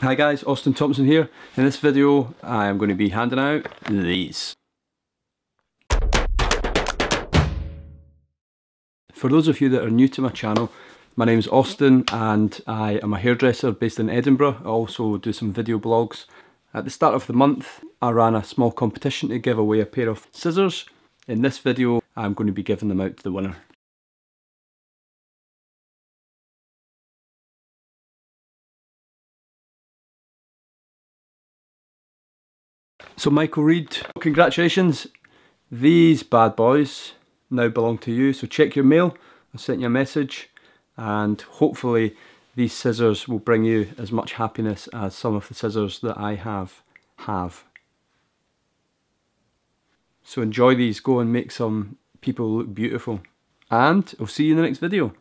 Hi guys, Austen Thomson here. In this video I am going to be handing out these. For those of you that are new to my channel, my name is Austin and I am a hairdresser based in Edinburgh. I also do some video blogs. At the start of the month I ran a small competition to give away a pair of scissors. In this video I'm going to be giving them out to the winner. So Michael Reed, congratulations. These bad boys now belong to you. So check your mail. I sent you a message and hopefully these scissors will bring you as much happiness as some of the scissors that I have have. So enjoy these, go and make some people look beautiful. And I'll see you in the next video.